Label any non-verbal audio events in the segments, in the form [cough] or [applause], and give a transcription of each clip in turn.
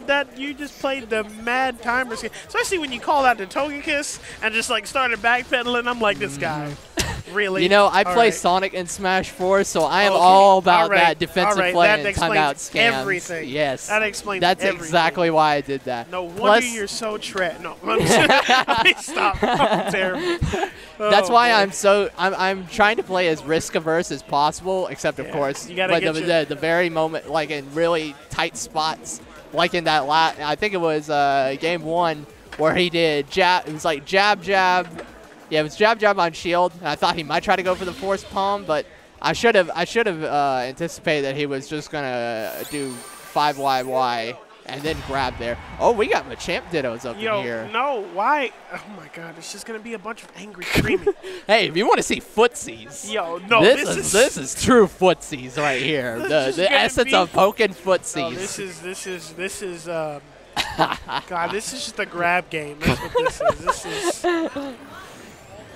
that that you just played the mad timer scheme. Especially when you called out the Togekiss and just like started backpedaling. I'm like, this guy, mm-hmm. [laughs] really? You know, I All play right. Sonic in Smash 4, so I am Okay. all about All right. that defensive All right. play That and timeout scams. everything. Yes. That explains That's everything. exactly why I did that. No wonder Plus, you're so tra- No, [laughs] I'm [laughs] stop. I'm terrible. That's Oh, why boy. I'm so I'm, I'm trying to play as risk averse as possible, except of Yeah, course, you gotta but get the, your- the the very moment, like in really tight spots, like in that la I think it was uh, game one where he did jab. It was like jab jab. Yeah, it was jab jab on shield. And I thought he might try to go for the force palm, but I should have I should have uh, anticipated that he was just gonna do five Y Y and then grab there. Oh, we got Machamp Dittos up Yo, in here. no, why? Oh my God, it's just gonna be a bunch of angry screaming. [laughs] Hey, if you want to see footsies. Yo, no, this, this, is, this is true footsies right [laughs] here. The the essence of poking [laughs] footsies. this is this is this is um, God. This is just a grab game. That's what this is. This is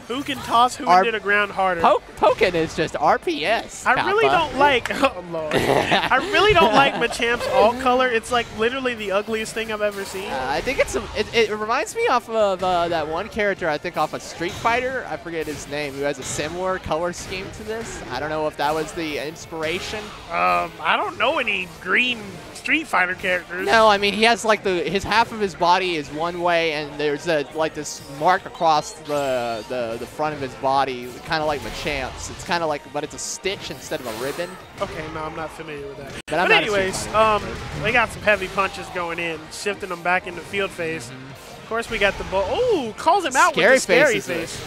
who can toss who Our- into the ground harder. Po- poking is just RPS. I really don't like. [laughs] Oh lord. [laughs] I really don't like Machamp's all color. It's like literally the ugliest thing I've ever seen. Uh, I think it's a, it, it reminds me off of uh, that one character I think off of Street Fighter. I forget his name. Who has a similar color scheme to this. I don't know if that was the inspiration. Um, I don't know any green Street Fighter characters. No, I mean he has like the his half of his body is one way, and there's a like this mark across the the, the front of his body, kind of like Machamp's. It's kind of like, but it's a stitch instead of a ribbon. Okay, no, I'm not familiar with that. But But, I'm not a Street anyways, um, they got some heavy punches going in, shifting them back into field phase. Of course, we got the ball. Oh, calls him out Scary with the scary face.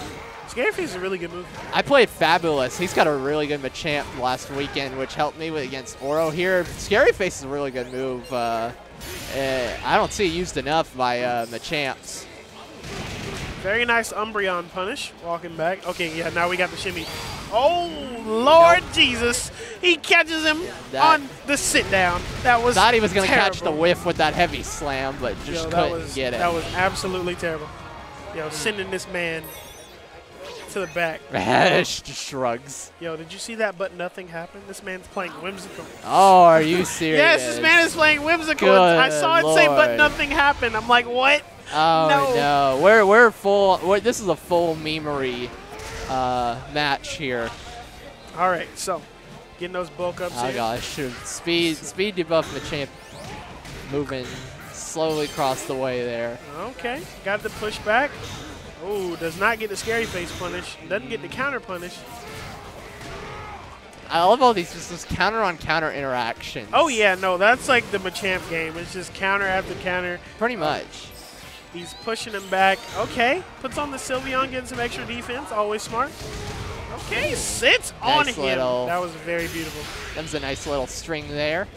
Scary face is a really good move. I played Fabulous. He's got a really good Machamp last weekend, which helped me with against Oro here. Scary Face is a really good move. Uh, eh, I don't see it used enough by uh, Machamps. Very nice Umbreon punish, walking back. Okay, yeah, now we got the shimmy. Oh, Lord Jesus. He catches him That- on the sit down. That was Thought he was going to catch the whiff with that heavy slam, but just Yo, couldn't was, get it. That was absolutely terrible. Yo, sending this man to the back. [laughs] Just shrugs. Yo, did you see that but nothing happened? This man's playing whimsical. Oh, are you serious? [laughs] Yes, this man is playing whimsical. I saw it say but nothing happened. I'm like, what? Oh No. no, we're we're full. We're, this is a full memery uh, match here. All right, so getting those bulk ups Oh in. gosh, speed speed debuff the champ moving slowly across the way there. Okay, got the push back. Oh, does not get the scary face punish. Doesn't get the counter punish. I love all these just this counter on counter interactions. Oh yeah, no, that's like the Machamp game. It's just counter after counter. pretty much. He's pushing him back. Okay, puts on the Sylveon, getting some extra defense. Always smart. Okay, sits on Nice him. little- That was very beautiful. That was a nice little string there.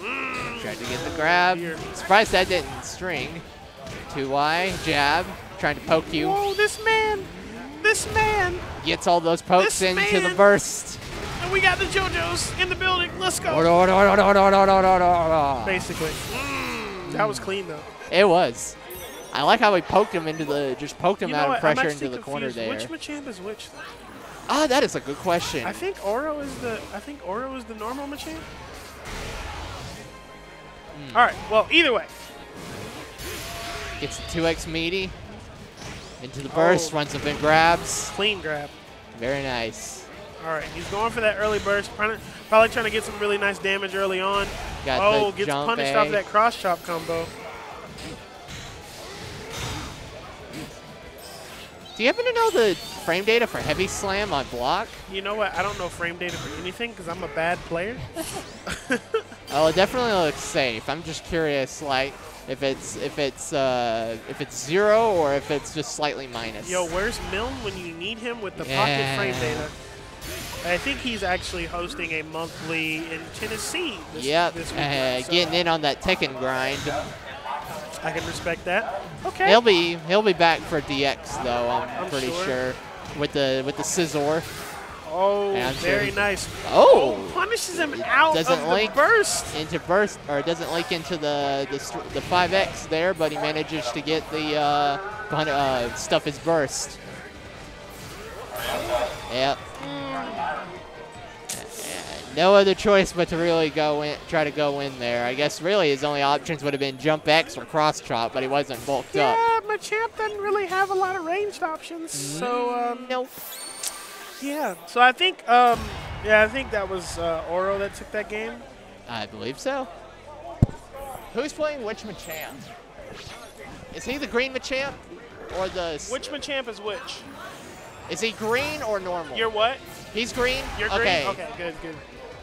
Mm. Tried to get the grab. Here. Surprised that didn't string. 2Y, jab, trying to poke you. Oh, this man, this man. Gets all those pokes This into the burst. And we got the JoJo's in the building. Let's go. Basically. Mm. Mm, that was clean though. It was. I like how he poked him into the, just poked him You know out what? of pressure into the corner there. Which Machamp is which? Though? Ah, that is a good question. I think Oro is the. I think Oro is the normal Machamp. Hmm. All right. Well, either way. Gets the 2x meaty. Into the burst, Oh. runs up and grabs. Clean grab. Very nice. All right. He's going for that early burst. Probably, probably trying to get some really nice damage early on. Got oh, gets punished A. off that cross chop combo. Do you happen to know the frame data for heavy slam on block? You know what? I don't know frame data for anything because I'm a bad player. [laughs] Oh, it definitely looks safe. I'm just curious, like if it's if it's uh, if it's zero or if it's just slightly minus. Yo, where's Milne when you need him with the Yeah. pocket frame data? I think he's actually hosting a monthly in Tennessee. This, Yep, This uh, so getting in on that Tekken grind. I can respect that. Okay. He'll be he'll be back for DX though. I'm, I'm pretty sure. sure. with the with the scissor. oh, I'm sure very nice. Oh, punishes him out Doesn't of the burst. into burst or doesn't link into the the, the 5x there, but he manages to get the uh, uh stuff his burst. Yep. And no other choice but to really go in, try to go in there. I guess really his only options would have been jump X or cross chop, but he wasn't bulked up. Yeah, Machamp doesn't really have a lot of ranged options. So, um, Nope. yeah. So I think, um, yeah, I think that was uh, Oro that took that game. I believe so. Who's playing which Machamp? Is he the green Machamp or the? Which Machamp is which? Is he green or normal? You're what? He's green. You're green? okay. Okay, good, good.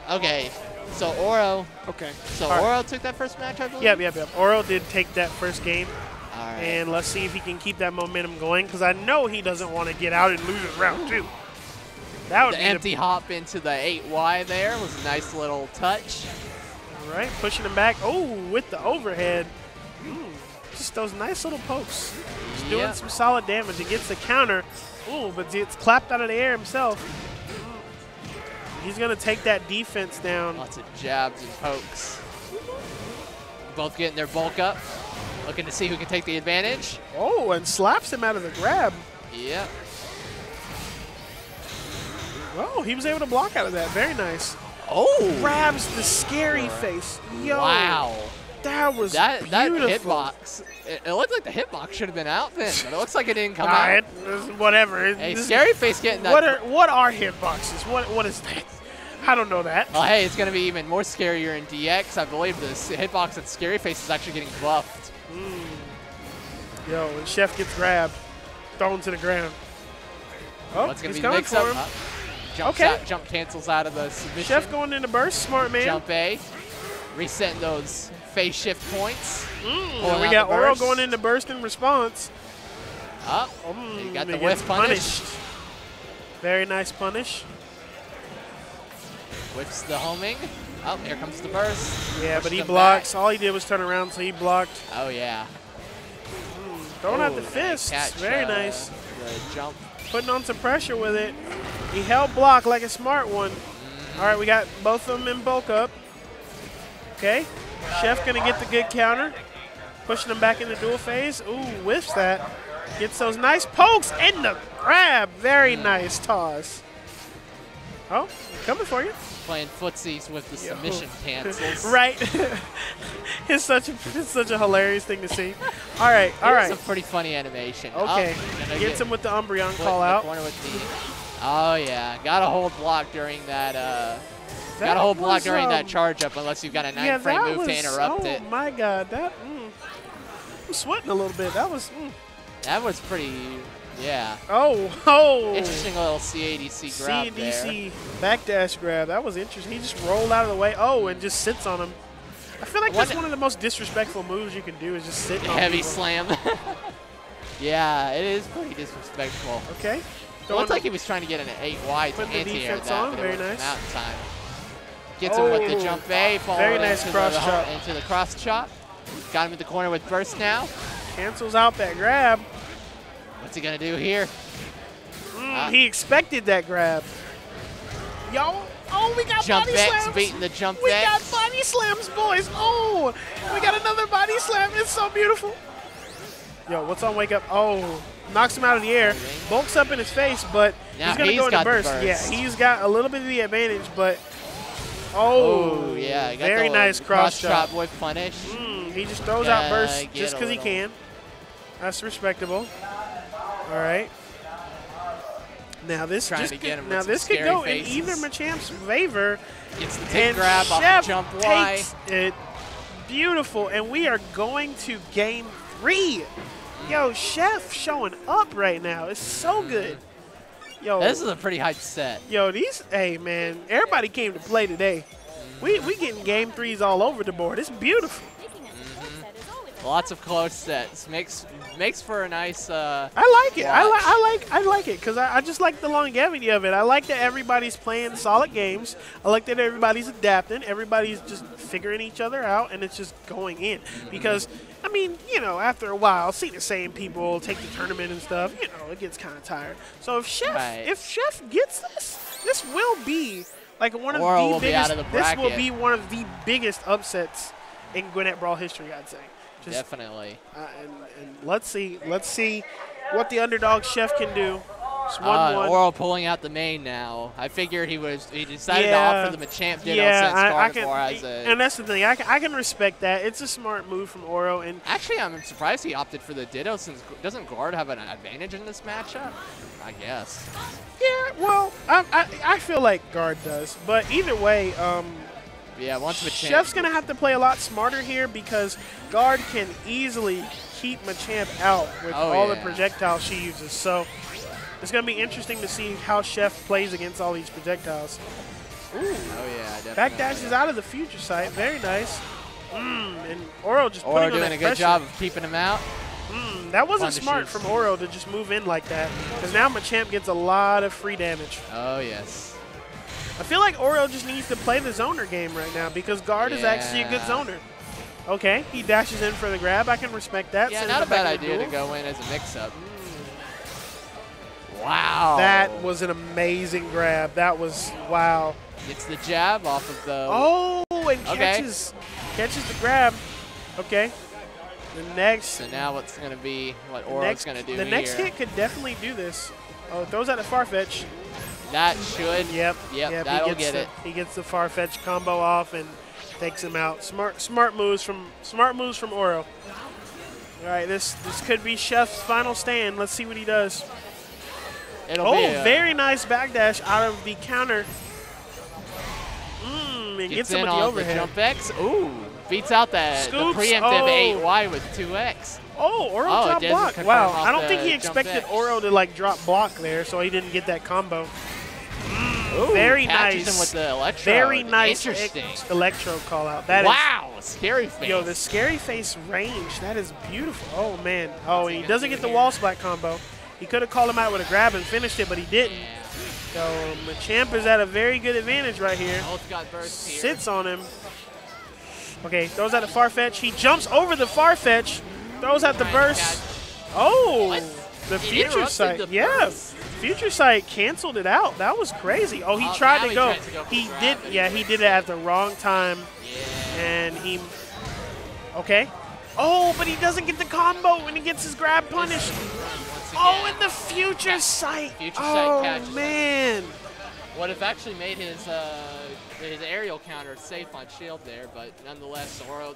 Okay. So Oro. Okay. So All right. Oro took that first match, I believe. Yep, yep, yep. Oro did take that first game, All right. and let's see if he can keep that momentum going, because I know he doesn't want to get out and lose his round two. That would the be empty hop into the 8Y there was a nice little touch. All right, pushing him back. Oh, with the overhead. Mm, just those nice little pokes. Just doing Yep. some solid damage. He gets the counter. Ooh, but it's clapped out of the air himself. He's going to take that defense down. Lots of jabs and pokes. Both getting their bulk up. Looking to see who can take the advantage. Oh, and slaps him out of the grab. Yep. Oh, he was able to block out of that. Very nice. Oh! Grabs the scary face. Yo. Wow. That was That that beautiful. hitbox. It, it looked like the hitbox should have been out then, but it looks like it didn't come All out. right, whatever. Hey, This- scary face getting that. What are what are hitboxes? What what is that? [laughs] I don't know that. Oh, hey, it's going to be even more scarier in DX. I believe the hitbox at Scary Face is actually getting buffed. Yo, when Chef gets grabbed, thrown to the ground. Oh, What's going he's to be mix-up? for him. Uh, jumps Okay. jump cancels out of the submission. Chef going into burst, smart man. Jump A. Resetting those phase shift points. Mm, we got Oro going into burst in response. Up. Mm, you got the whiff punish. punished. Very nice punish. Whips the homing. Oh, here comes the burst. Yeah, but he blocks. back. All he did was turn around, so he blocked. Oh, yeah. Throwing out the catch, Very uh, nice. Jump. Putting on some pressure with it. He held block like a smart one. All right, we got both of them in bulk up. Okay. Chef gonna get the good counter. Pushing him back into duel phase. Ooh, whiffs that. Gets those nice pokes and the grab. Very nice toss. Oh, coming for you. Playing footsies with the Yo. submission [laughs] cancels. right. [laughs] it's such a it's such a hilarious thing to see. All right, all right. a pretty funny animation. Okay. Gets get him with the Umbreon call in the out. the- Oh yeah, got a hold block during that. Uh, got a whole block was, during that um, charge up unless you've got a nine yeah, frame move was, to interrupt oh it. Oh my god, that mm, I'm sweating a little bit. That was mm. That was pretty. Yeah. oh oh Interesting little CADC grab there. CDC backdash grab. That was interesting. He just rolled out of the way. Oh, and just sits on him. I feel like that's One- of the most disrespectful moves you can do is just sit on Heavy people. slam. [laughs] yeah, it is pretty disrespectful. Okay. It looked like he was trying to get an 8Y to Putting the anti-air that, on, but very it wasn't nice. out in time. Gets him with the Oh, jump A, very nice into, cross the, chop. into the cross chop. Got him in the corner with burst now. cancels out that grab. What's he gonna do here? Mm, Ah. he expected that grab. Yo, oh, we got Jump body X slams. beating the jump We X. got body slams, boys. Oh, we got another body slam. It's so beautiful. Yo, what's on wake up? Oh, knocks him out of the air. Bulks up in his face, but Now he's gonna he's go into burst. burst. Yeah, he's got a little bit of the advantage, but oh, Oh yeah, got very nice cross chop. with punish. Mm, he just throws out Gotta bursts just because he can. That's respectable. All right. Now this Trying just could, get him with now this could go faces. in either Machamp's favor. Gets the take And grab Chef jump Y. takes it beautiful, and we are going to game three. Yo, Chef showing up right now. It's so good. Yo, This is a pretty high set. yo, these. Hey, man, everybody came to play today. We we getting game threes all over the board. It's beautiful. Lots of close sets. Makes makes for a nice. Uh, I like it. I, li-. I like I like it because I, I just like the longevity of it. I like that everybody's playing solid games. I like that everybody's adapting. Everybody's just figuring each other out, and it's just going in. Mm-hmm. Because I mean, you know, after a while, seeing the same people take the tournament and stuff, you know, it gets kind of tired. So if Chef Right. if Chef gets this, this will be like one of the biggest. out of the this will be one of the biggest upsets in Gwinnett Brawl history. I'd say. Just definitely. uh, and, and let's see, let's see what the underdog chef can do. It's one Uh, one. Oro pulling out the main now. I figured he was. He decided Yeah. to offer them a champ Ditto yeah, since I, I can, Gardevoir a. and that's the thing. I can, I can respect that. It's a smart move from Oro, and Actually, I'm surprised he opted for the Ditto since doesn't Guard have an advantage in this matchup? I guess. yeah, well, I, I, I feel like Guard does, but either way, um, Yeah, once Machamp. Chef's gonna have to play a lot smarter here because Guard can easily keep Machamp out with Oh, all the projectiles she uses. So it's gonna be interesting to see how Chef plays against all these projectiles. Oh yeah, definitely. Backdash is out of the future sight. Very nice. Mm, and Oro just Oro doing a good pressure. job of keeping him out. Mm, that wasn't smart is- from Oro to just move in like that because now Machamp gets a lot of free damage. Oh yes. I feel like Oro just needs to play the zoner game right now because Guard is actually a good zoner. Okay, he dashes in for the grab. I can respect that. Yeah, not a bad idea to go in as a mix-up. Mm. Wow. That was an amazing grab. That was wow. Gets the jab off of the. Oh, and Okay. catches catches the grab. Okay. The next So now what's going to be what Oro's going to do the next here? hit could definitely do this. Oh, throws out the Farfetch. That should. Yep. Yep, Yep. that'll he gets get the, it. He gets the Farfetch combo off and takes him out. Smart smart moves from smart moves from Oro. All right, this this could be Chef's final stand. Let's see what he does. It'll Oh, be a- very nice backdash out of the counter. Mmm, and Gets gets him with the overhead. jump X. Ooh, beats out the, the preemptive Oh. 8Y with 2X. Oh, Oro Oh, it drop block. Wow, I don't think he expected. Oro to like drop block there, so he didn't get that combo. Ooh, Very nice. with the electro. Very nice Interesting. electro call out. That is wow, scary face. Yo, the scary face range, that is beautiful. Oh, man. Oh, and he doesn't get the wall splat combo. He could have called him out with a grab and finished it, but he didn't. Yeah. So um, Machamp is at a very good advantage right here. Both got burst here. Sits on him. Okay, throws out the Farfetch. He jumps over the Farfetch, throws out the burst. Oh, What? the future sight. burst. Future sight canceled it out. That was crazy. Oh, he Oh, tried to he go. tries to go He did. Yeah, he did it at the wrong time. Yeah. and he okay oh but he doesn't get the combo when he gets his grab punished oh and the future sight Future sight oh catches man would have actually made his uh, his aerial counter safe on shield there, but nonetheless, Oro